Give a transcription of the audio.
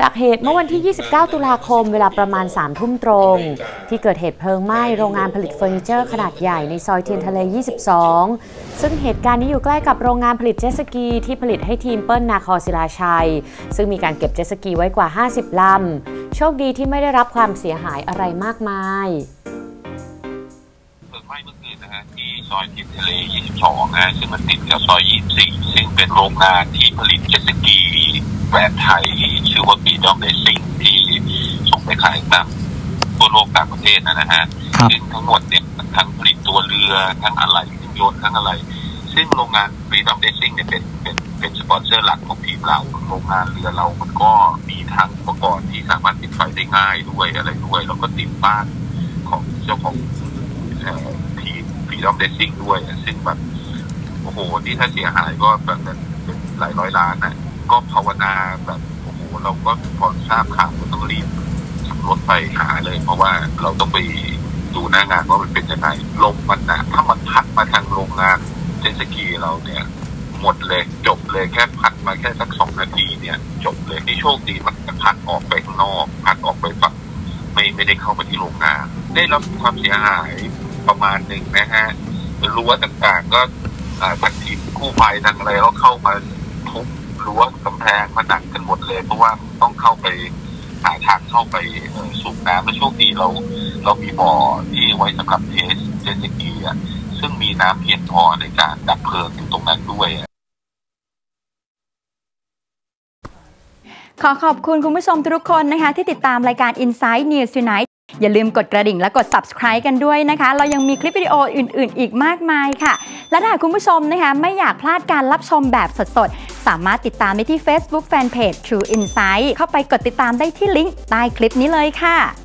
จากเหตุเมื่อวันที่ 29 ตุลาคม เวลาประมาณ 3 ทุ่มตรง ที่เกิดเหตุเพลิงไหม้โรงงานผลิตเฟอร์นิเจอร์ขนาดใหญ่ในซอยเทียนทะเล 22 ซึ่งเหตุการณ์นี้อยู่ใกล้กับโรงงานผลิตเจ็ตสกีที่ผลิตให้ทีมเปิ้ลนาคร ศิลาชัย ซึ่งมีการเก็บเจ็ตสกีไว้กว่า 50 ลำ โชคดีที่ไม่ได้รับความเสียหายอะไรมากมายเพลิง ไหม้เมื่อคืนนะฮะที่ซอยเทียนทะเล 22นะฮะซึ่งมันติดกับซอย 24 ซึ่งเป็นโรงงานที่ผลิตเจ็ตสกีแบรนด์ไทย ชื่อว่า Freedom Racing ที่ส่งไปขายตามทั่วโลกต่างประเทศนะนะฮะครับซึ่งทั้งหมดเนี่ยทั้งผลิตตัวเรือทั้งอะไหล่เครื่องยนต์ทั้งอะไร ซึ่งโรงงาน Freedom Racing เนี่ยเป็นเป็นเป็นสปอนเซอร์หลักของทีมเราโรงงานเรือเรามันก็มีทั้งอุปกรณ์ที่สามารถติดไฟได้ง่ายด้วยอะไรด้วยแล้วก็ติดบ้านของเจ้าของ เอ่อทีมปีดอมเดซิ่งด้วย ซึ่งแบบโอ้โหนี่ถ้าเสียหายก็แบบเป็นหลายร้อยล้านนะก็ภาวนาแบบโอ้โหเราก็พอทราบข่าวก็ต้องรีบขับรถไปหาเลย เพราะว่าเราต้องไปดูหน้างานว่ามันเป็นยังไงลมมันนะถ้ามันพัดมาทางโรงงานเจสกีเราเนี่ย หมดเลยจบเลยแค่พัดมาแค่สักสองนาทีเนี่ย จบเลยนี่โชคดีมันพัดออกไปข้างนอก พัดออกไปฝั่งไม่ไม่ได้เข้ามาที่โรงงาน ได้รับความเสียหาย ประมาณหนึ่งนะฮะรั้วต่างๆก็ทางทีมกู้ภัยทางอะไรก็เข้ามาทุบรั้วกำแพงมาดักกันหมดเลย เพราะว่าต้องเข้าไปหาทางเข้าไปสูบน้ำและโชคดีเรา เรามีบ่อที่ไว้สำหรับเทสเจสกีอะซึ่งมีน้ำเพียงพอในการดับเพลิงอยู่ตรงนั้นด้วย ขอขอบคุณคุณผู้ชมทุกคนนะคะ ที่ติดตามรายการ Inside News Tonight อย่าลืมกดกระดิ่งและกด subscribe กันด้วยนะคะ เรายังมีคลิปวิดีโออื่น ๆ อีกมากมายค่ะ และถ้าคุณผู้ชมนะคะ ไม่อยากพลาดการรับชมแบบสด ๆ สามารถติดตามได้ที่ Facebook Fanpage True Insight เข้าไปกดติดตามได้ที่ลิงก์ใต้คลิปนี้เลยค่ะ